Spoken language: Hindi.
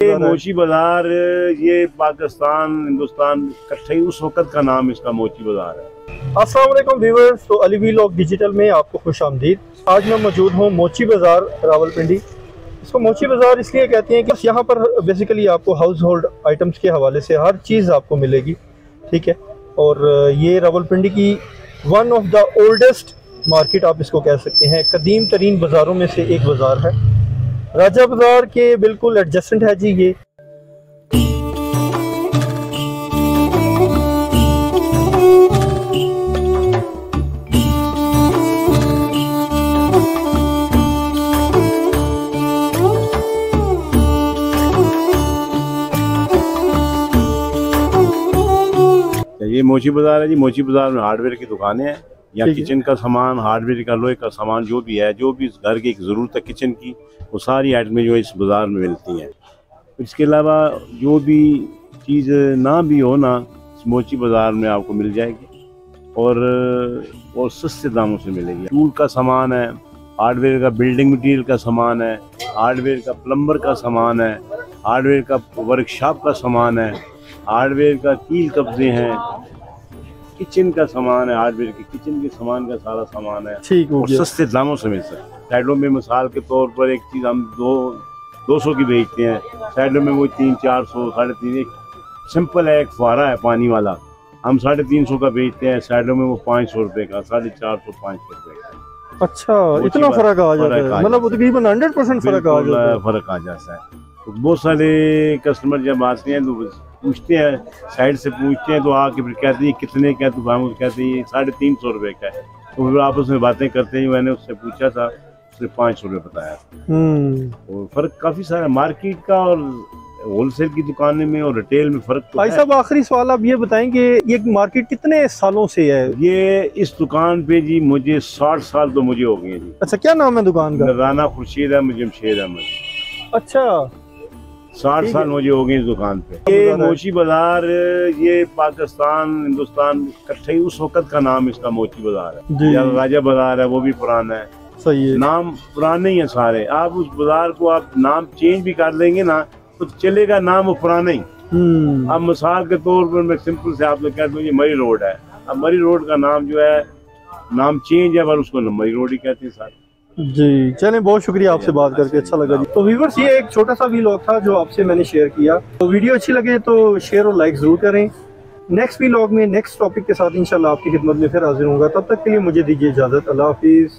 ये मोची बाज़ार ये पाकिस्तान हिंदुस्तान इकट्ठे उस वक्त का नाम इसका मोची बाज़ार है। असलम व्यूवर्स तो अली वी वीलॉग डिजिटल में आपको खुश आमदीद। आज मैं मौजूद हूँ मोची बाज़ार रावलपिंडी। इसको मोची बाज़ार इसलिए कहते हैं कि यहाँ पर बेसिकली आपको हाउस होल्ड आइटम्स के हवाले से हर चीज़ आपको मिलेगी ठीक है? और ये रावलपिंडी की one of the oldest market आप इसको कह सकते हैं। कदीम तरीन बाज़ारों में से एक बाज़ार है। राजा बाज़ार के बिल्कुल एडजस्टेंट है जी ये। ये मोची बाज़ार है जी, मोची बाज़ार में हार्डवेयर की दुकानें हैं। या किचन का सामान हार्डवेयर का लोहे का सामान जो भी है जो भी घर की ज़रूरत है किचन की वो सारी आइटमें जो इस बाज़ार में मिलती हैं। इसके अलावा जो भी चीज़ ना भी हो ना मोची बाज़ार में आपको मिल जाएगी और और सस्ते दामों से मिलेगी। टूल का सामान है हार्डवेयर का बिल्डिंग मटेरियल का सामान है हार्डवेयर का प्लम्बर का सामान है हार्डवेयर का वर्कशॉप का सामान है हार्डवेयर का कील कब्जे हैं किचन का सामान है हार्डवेयर के किचन के सामान का सारा सामान है। ठीक हो और गया। सस्ते दामों से मिल सकता है साइडों में मिसाल के तौर पर एक चीज़ हम दो दो सौ की बेचते हैं। साइडों में वो तीन चार सौ साढ़े तीन एक सिंपल है एक फुहारा है पानी वाला। हम साढ़े तीन सौ का बेचते हैं साइडों में वो पाँच सौ रुपये का साढ़े चार सौ पाँच सौ रुपये का। अच्छा इतना फ़र्क आ जाता है। मतलब तकरीबन हंड्रेड परसेंट फ़र्क आ जाता है। फ़र्क आ जाता है। तो बहुत सारे कस्टमर जब आते हैं तो पूछते हैं साइड से पूछते हैं तो आके फिर कहते हैं कितने का तो हम कहते हैं साढ़े तीन सौ रुपये का है। तो फिर आपस में बातें करते हैं मैंने उससे पूछा था उसने पाँच सौ रुपये बताया हम्म। और फ़र्क काफ़ी सारा मार्केट का और होलसेल की दुकान में और रिटेल में फ़र्क तो भाई साहब आखिरी सवाल आप ये बताएँ कि ये मार्केट कितने सालों से है? ये इस दुकान पे जी मुझे साठ साल तो मुझे हो गए जी। अच्छा क्या नाम है दुकान का? राना खुर्शीद अहमद जमशेद अहमद। अच्छा। साठ साल मुझे हो गए इस दुकान पे। ये मोची बाज़ार ये पाकिस्तान हिंदुस्तान इकट्ठे उस वक्त का नाम इसका मोची बाज़ार है। या राजा बाज़ार है वो भी पुराना है। सही है। नाम पुराने ही है सारे। आप उस बाज़ार को आप नाम चेंज भी कर लेंगे ना तो चलेगा नाम वो पुराना ही। हम्म। अब मिसाल के तौर पर मैं सिंपल से आप लोग कह दूँ ये मरी रोड है। अब मरी रोड का नाम जो है नाम चेंज है पर उसको मरी रोड ही कहते हैं सारे। जी, चलें, बहुत शुक्रिया आपसे बात करके अच्छा लगा जी। तो व्यूवर्स ये एक छोटा सा व्लॉग था जो आपसे मैंने शेयर किया। तो वीडियो अच्छी लगे तो शेयर और लाइक ज़रूर करें। नेक्स्ट व्लॉग में नेक्स्ट टॉपिक के साथ, इंशाल्लाह आपकी खिदमत में फिर हाजिर होगा। तब तक के लिए मुझे दीजिए इजाज़त। अल्लाह हाफिज़।